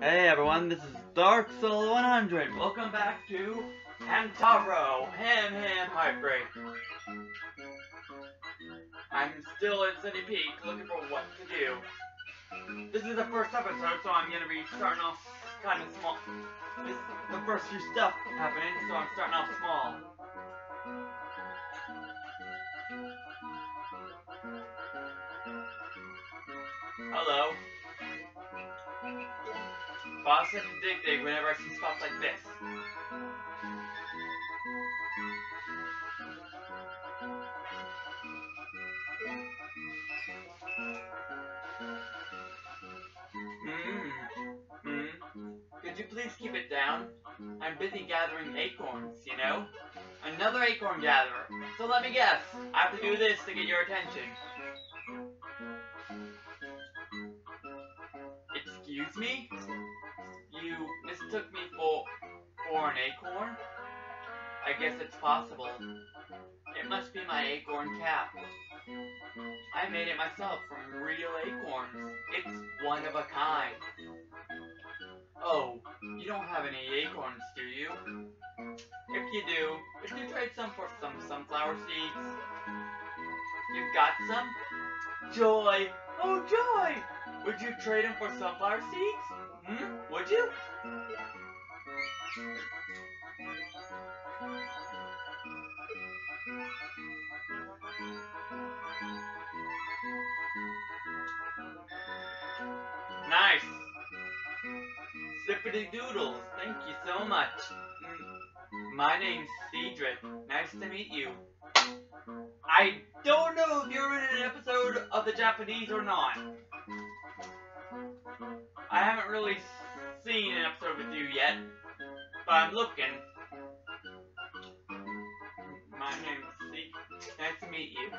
Hey everyone, this is Dark Soul 100. Welcome back to Hamtaro Ham Ham Heartbreak. I'm still at City Peak looking for what to do. This is the first episode, so I'm gonna be starting off kind of small. This is the first few stuff happening, so I'm starting off small. Hello. Said to dig dig whenever I see spots like this. Mmm. Mmm. Could you please keep it down? I'm busy gathering acorns, you know? Another acorn gatherer. So let me guess. I have to do this to get your attention. Excuse me? Mistook me for for an acorn? I guess it's possible. It must be my acorn cap. I made it myself from real acorns. It's one of a kind. Oh, you don't have any acorns, do you? If you do, would you trade some for some sunflower seeds? You've got some? Joy! Oh, joy! Would you trade them for sunflower seeds? Hmm? Would you? Nice! Sippity doodles, thank you so much. Mm, My name's Cedric. Nice to meet you. I don't know if you're in an episode of the Japanese or not. I haven't really seen an episode with you yet, but I'm looking. My name's Cedric. Nice to meet you.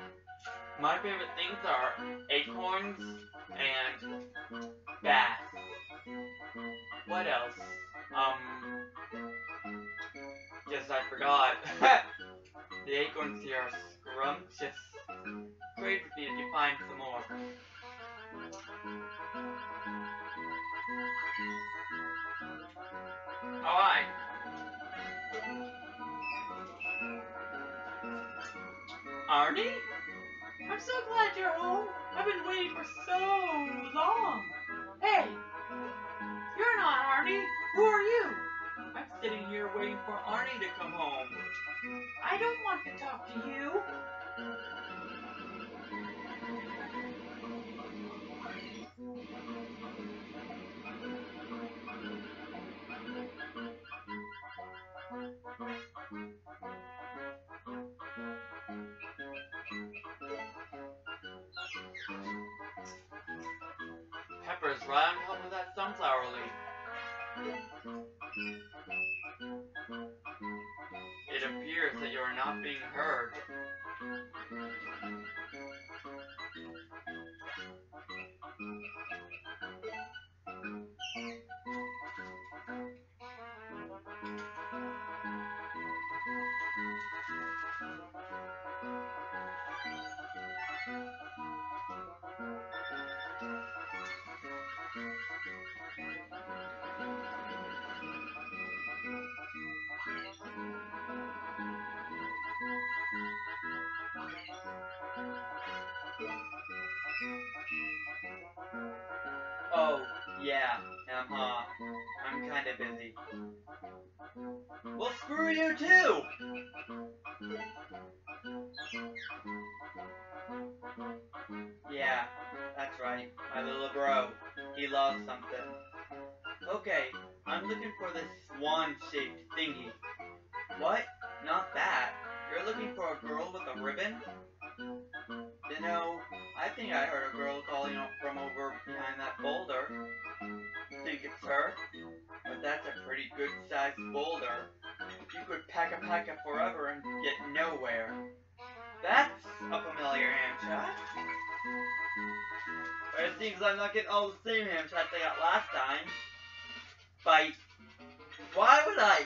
My favorite things are acorns and bass. What else? Um, yes, I forgot. the acorns here are scrumptious. Trade with me if you find some more. Arnie? I'm so glad you're home. I've been waiting for so long. Hey, you're not Arnie. Who are you? I'm sitting here waiting for Arnie to come home. I don't want to talk to you. Pepper's right on top of that sunflower leaf. It appears that you are not being heard. Oh, yeah, uh-huh. I'm kinda busy. Well, screw you too! Yeah, that's right. My little bro. He lost something. Okay, I'm looking for this swan-shaped thingy. What? Not that. You're looking for a girl with a ribbon? You know, I think I heard a girl calling from over behind that boulder. Think it's her? But that's a pretty good sized boulder. You could pack a pack it forever and get nowhere. That's a familiar ham shot. But it seems I'm not getting all the same ham shots I got last time. Bite. Why would I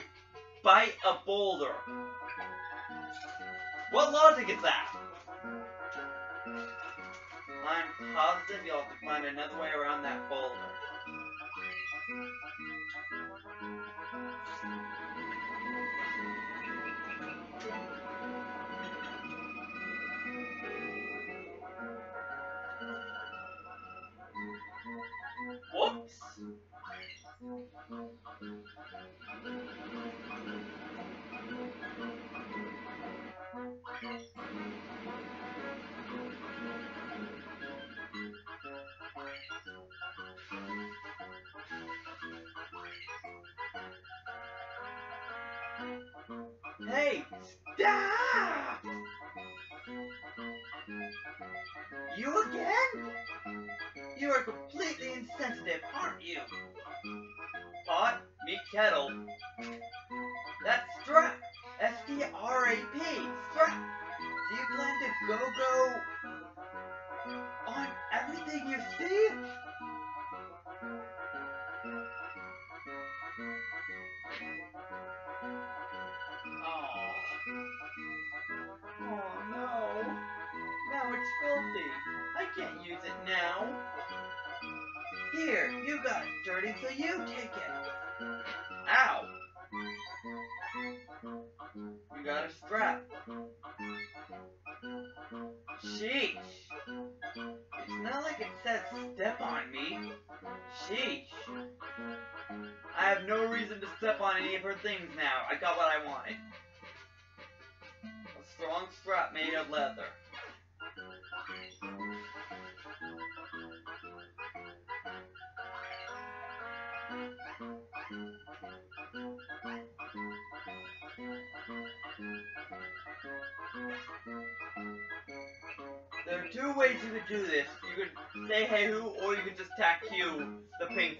bite a boulder? What logic is that? mine positive, y'all could find another way around that boulder. Whoops! Hey, stop! You again? You are completely insensitive, aren't you? Pot, meet kettle. That's strap. S-T-R-A-P. Strap. Do you plan to go-go on everything you see? Can't use it now. Here, you got it dirty, so you take it. Ow. You got a strap. Sheesh. It's not like it says step on me. Sheesh. I have no reason to step on any of her things now. I got what I wanted. A strong strap made of leather. There are two ways you could do this. You could say hey who, or you could just tack you, the pink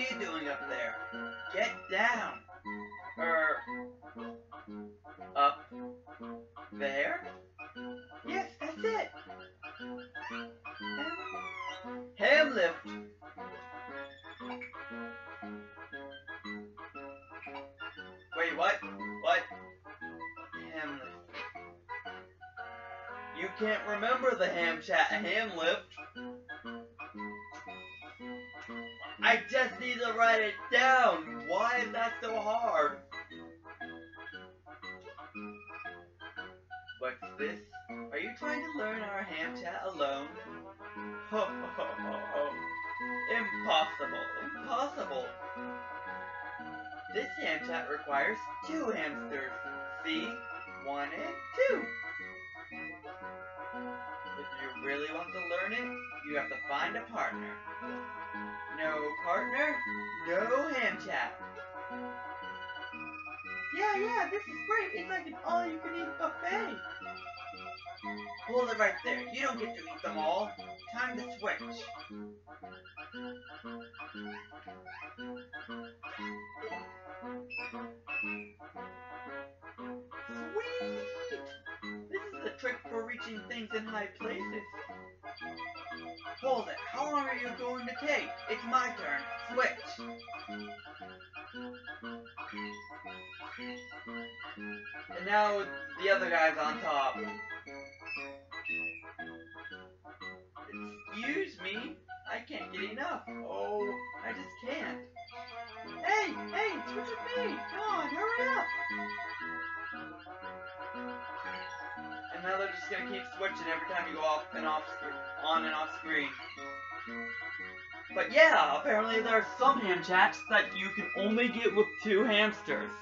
you doing up there? Get down. Er, up there? Yes, that's it. Ham lift. Wait, what? What? Ham lift. You can't remember the ham chat ham lift. I just need to write it down. Why is that so hard? What's this? Are you trying to learn our ham chat alone? Ho ho ho ho ho. Impossible. Impossible. This ham chat requires two hamsters. See? One and two. If you really want to learn it, you have to find a partner. No partner, no ham chat. Yeah, yeah, this is great. It's like an all-you-can-eat buffet. Hold it right there. You don't get to eat them all. Time to switch. Sweet! This is the trick for reaching things in high places. Hold it. How long are you going to take? It's my turn. Switch. And now the other guy's on top. Excuse me? I can't get enough. Oh, I just can't. Hey, hey, switch with me. Come on, hurry up. And now they're just gonna keep switching every time you go off and off screen, on and off screen. But yeah, apparently there are some ham chats that you can only get with two hamsters.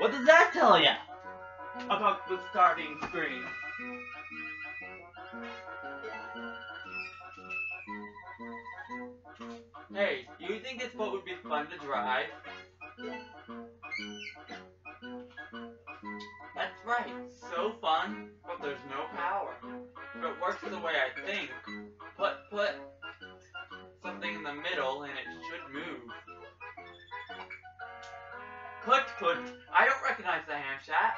What does that tell you about the starting screen? Hey, do you think this boat would be fun to drive? That's right, so fun, but there's no power. It works the way I think, put put something in the middle and it should move. Put put, I don't recognize the ham chat.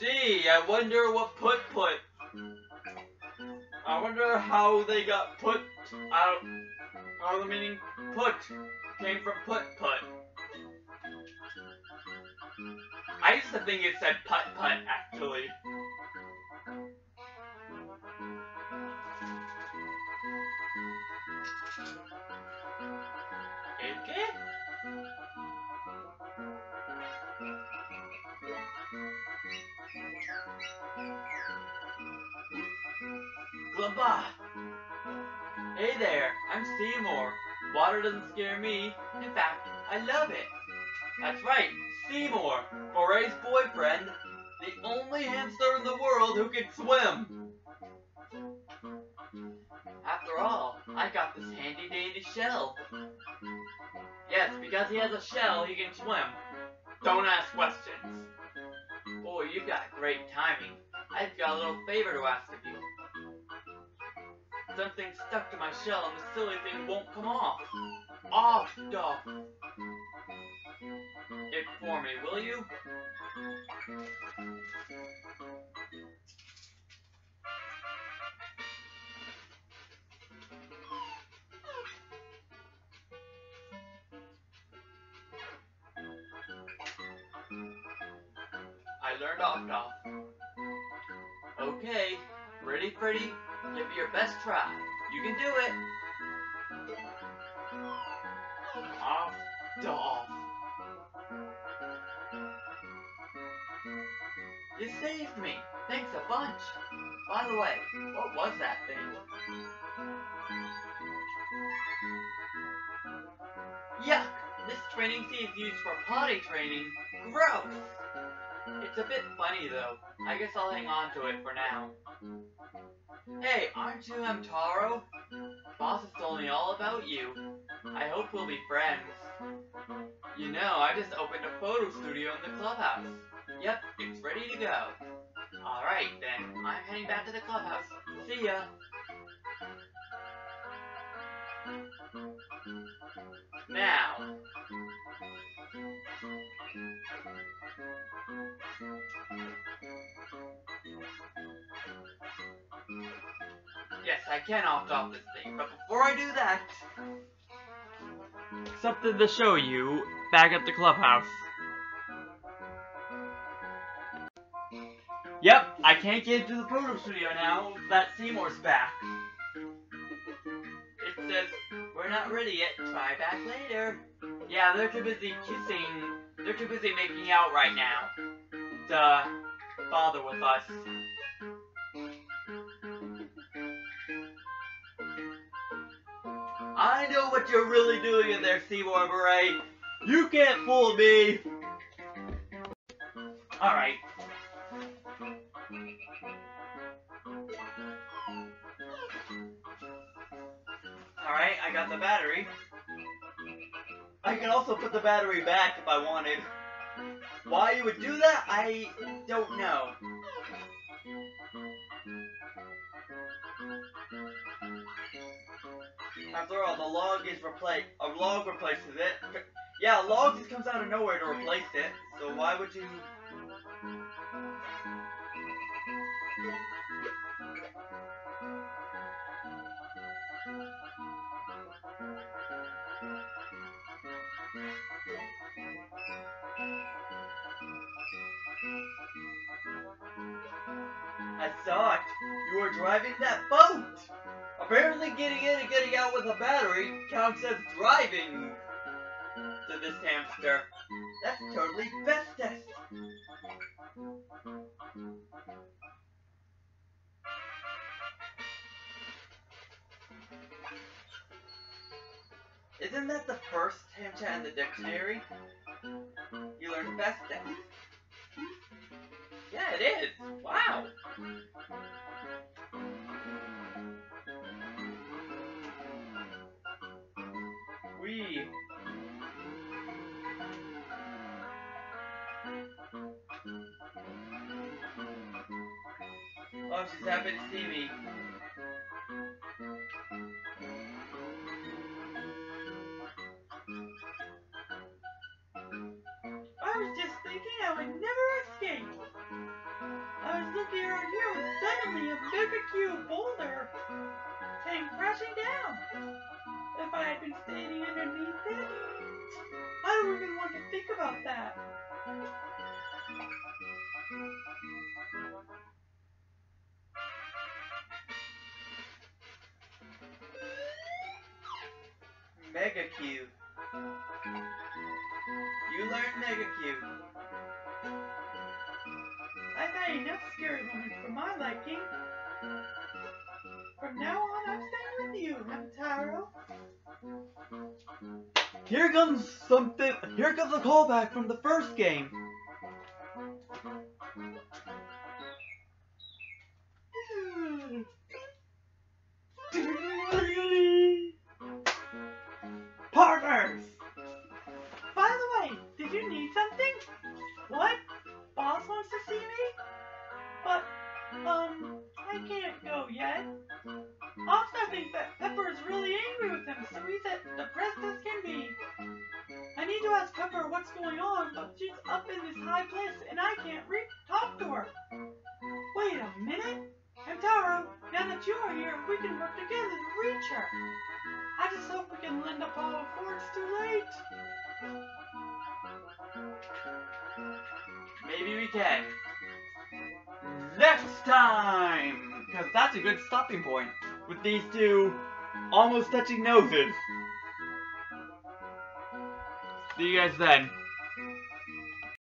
Gee, I wonder what put put. I wonder how they got put Out, of the meaning put came from put put. I used to think it said putt putt actually. Okay. Hey there, I'm Seymour. Water doesn't scare me. In fact, I love it. That's right, Seymour, Moray's boyfriend, the only hamster in the world who can swim. After all, I got this handy dandy shell. Yes, because he has a shell, he can swim. Don't ask questions. Boy, you've got great timing. I've got a little favor to ask of you. Something stuck to my shell and the silly thing mm. won't come off. Mm-hmm. Off, Doc. It for me, will you? I learned off, Doc. Okay, ready, Freddy? Give it your best try. You can do it. Off, off. You saved me. Thanks a bunch. By the way, what was that thing? Yuck! This training seat is used for potty training. Gross! It's a bit funny though. I guess I'll hang on to it for now. Hey, aren't you Hamtaro? Boss has told me all about you. I hope we'll be friends. You know, I just opened a photo studio in the clubhouse. Yep, it's ready to go. Alright then, I'm heading back to the clubhouse. See ya! Now, Yes, I can opt off this mm. thing, but before I do that, something to show you back at the clubhouse. Yep, I can't get into the photo studio now that Seymour's back. It says, we're not ready yet, try back later. Yeah, they're too busy kissing, they're too busy making out right now to bother with us. I know what you're really doing in there, Seymour Beret. You can't fool me. Alright. Alright, I got the battery. I can also put the battery back if I wanted. Why you would do that, I don't know. After all, the log is replaced. A log replaces it. Yeah, a log just comes out of nowhere to replace it. So why would you? You are driving that boat. Apparently getting in and getting out with a battery counts as driving to this hamster. That's totally bestest. Isn't that the first hamster in the dictionary? You learned bestest. Yeah, it is. Wow. We. Oh, she's happy to see me. I had been standing underneath it, I don't even want to think about that. Mega Cube. You learned Mega Cube. I've had enough scary moments for my liking. From now on, I'm staying with you. Here comes something. Here comes a callback from the first game. Can be. I need to ask Pepper what's going on, but she's up in this high place and I can't re- talk to her. Wait a minute. Hamtaro, now that you are here, we can work together to reach her. I just hope we can lend a paw before it's too late. Maybe we can. Next time, because that's a good stopping point with these two almost touching noses. See you guys then.